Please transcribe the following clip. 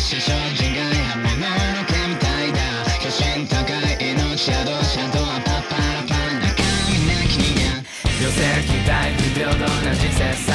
師匠地雷浜の毛みたいだ。巨神高い命シどうしシとはパッパラパン。中身な君が寄せる期待不平等な人生。